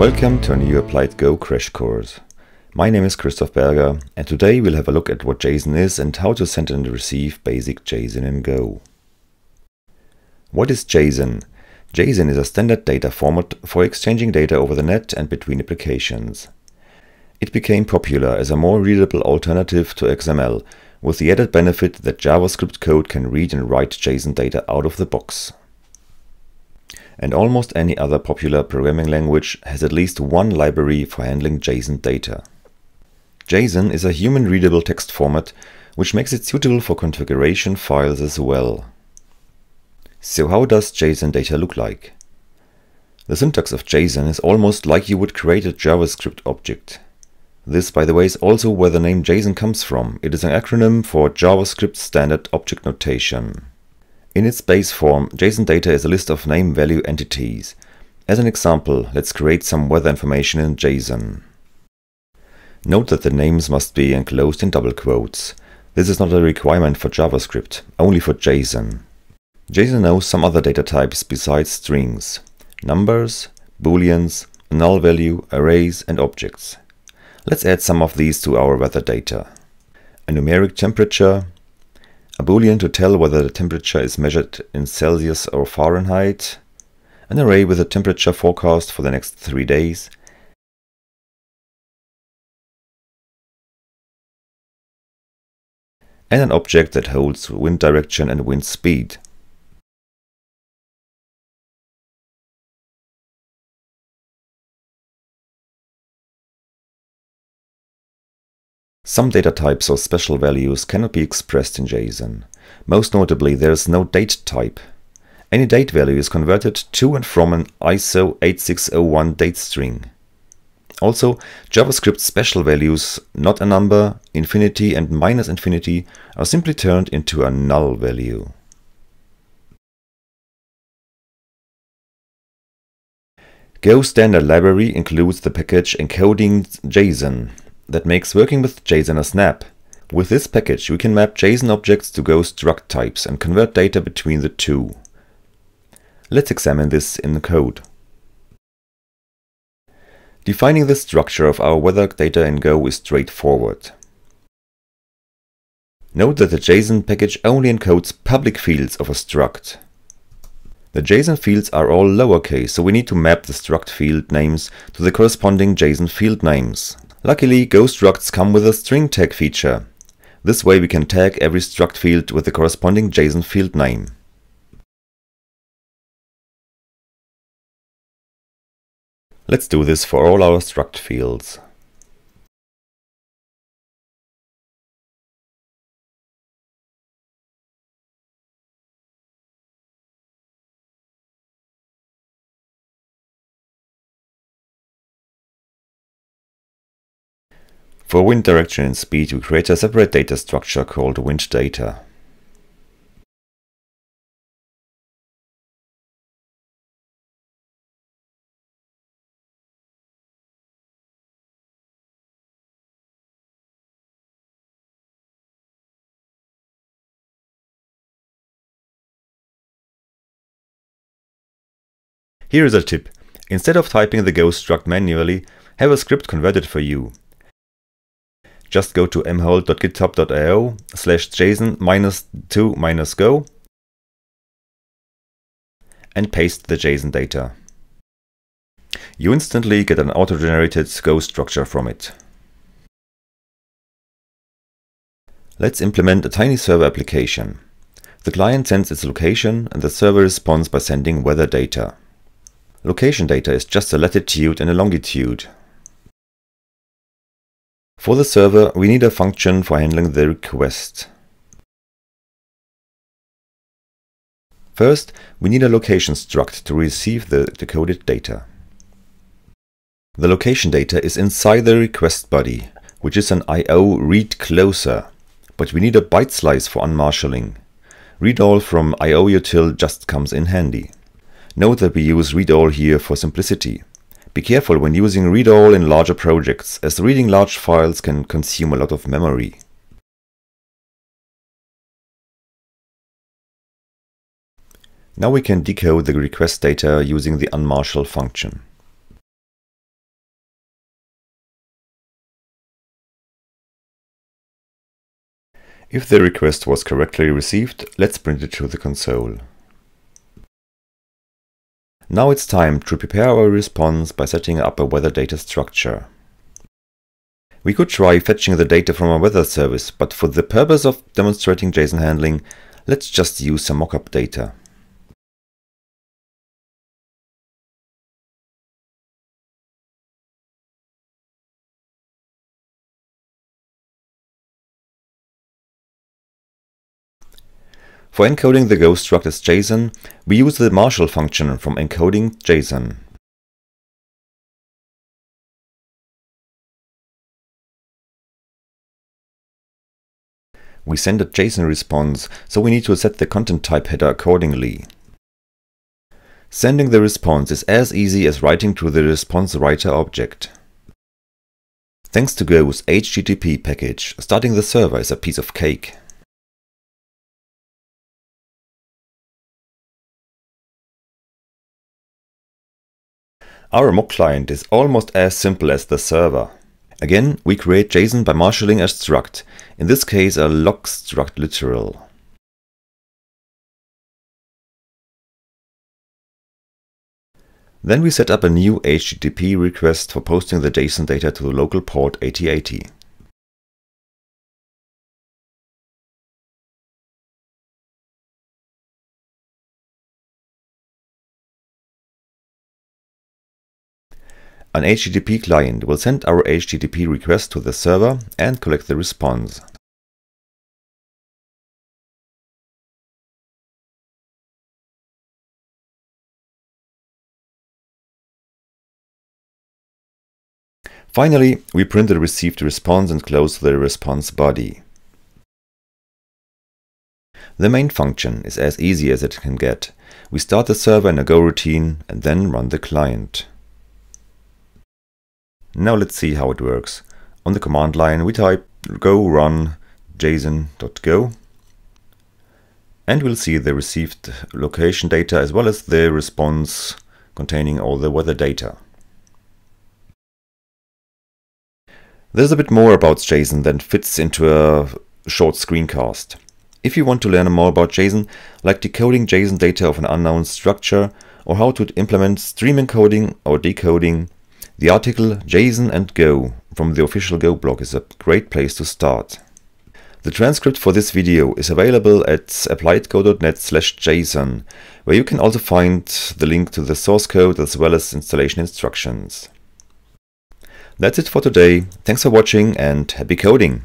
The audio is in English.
Welcome to a new Applied Go crash course. My name is Christoph Berger and today we'll have a look at what JSON is and how to send and receive basic JSON in Go. What is JSON? JSON is a standard data format for exchanging data over the net and between applications. It became popular as a more readable alternative to XML, with the added benefit that JavaScript code can read and write JSON data out of the box. And almost any other popular programming language has at least one library for handling JSON data. JSON is a human-readable text format, which makes it suitable for configuration files as well. So how does JSON data look like? The syntax of JSON is almost like you would create a JavaScript object. This, by the way, is also where the name JSON comes from. It is an acronym for JavaScript Standard Object Notation. In its base form, JSON data is a list of name-value entities. As an example, let's create some weather information in JSON. Note that the names must be enclosed in double quotes. This is not a requirement for JavaScript, only for JSON. JSON knows some other data types besides strings. Numbers, booleans, null value, arrays and objects. Let's add some of these to our weather data. A numeric temperature, a boolean to tell whether the temperature is measured in Celsius or Fahrenheit, an array with a temperature forecast for the next three days, and an object that holds wind direction and wind speed. Some data types or special values cannot be expressed in JSON. Most notably, there is no date type. Any date value is converted to and from an ISO 8601 date string. Also, JavaScript special values, not a number, infinity and minus infinity, are simply turned into a null value. Go standard library includes the package encoding JSON, that makes working with JSON a snap. With this package we can map JSON objects to Go struct types and convert data between the two. Let's examine this in the code. Defining the structure of our weather data in Go is straightforward. Note that the JSON package only encodes public fields of a struct. The JSON fields are all lowercase, so we need to map the struct field names to the corresponding JSON field names. Luckily, Go structs come with a string tag feature. This way we can tag every struct field with the corresponding JSON field name. Let's do this for all our struct fields. For wind direction and speed, we create a separate data structure called wind data. Here is a tip. Instead of typing the Go struct manually, have a script converted for you. Just go to mholt.github.io slash json minus 2 minus go and paste the JSON data. You instantly get an auto-generated Go structure from it. Let's implement a tiny server application. The client sends its location and the server responds by sending weather data. Location data is just a latitude and a longitude, for the server, we need a function for handling the request. First, we need a location struct to receive the decoded data. The location data is inside the request body, which is an IO read closer, but we need a byte slice for unmarshalling. Read all from IOutil just comes in handy. Note that we use read all here for simplicity. Be careful when using read-all in larger projects, as reading large files can consume a lot of memory. Now we can decode the request data using the unmarshal function. If the request was correctly received, let's print it to the console. Now it's time to prepare our response by setting up a weather data structure. We could try fetching the data from our weather service, but for the purpose of demonstrating JSON handling, let's just use some mockup data. For encoding the Go struct as JSON, we use the Marshal function from encoding JSON. We send a JSON response, so we need to set the content type header accordingly. Sending the response is as easy as writing to the response writer object. Thanks to Go's HTTP package, starting the server is a piece of cake. Our mock client is almost as simple as the server. Again, we create JSON by marshalling a struct, in this case a log struct literal. Then we set up a new HTTP request for posting the JSON data to the local port 8080. An HTTP client will send our HTTP request to the server and collect the response. Finally, we print the received response and close the response body. The main function is as easy as it can get. We start the server in a goroutine and then run the client. Now let's see how it works. On the command line we type go run json.go and we'll see the received location data as well as the response containing all the weather data. There's a bit more about JSON than fits into a short screencast. If you want to learn more about JSON, like decoding JSON data of an unknown structure, or how to implement stream encoding or decoding, the article JSON and Go from the official Go blog is a great place to start. The transcript for this video is available at appliedgo.net slash JSON, where you can also find the link to the source code as well as installation instructions. That's it for today. Thanks for watching and happy coding!